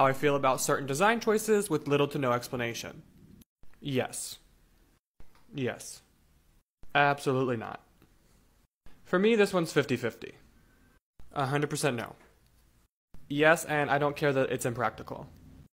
how I feel about certain design choices with little to no explanation. Yes. Yes. Absolutely not. For me, this one's 50 50. 100% no. Yes, and I don't care that it's impractical.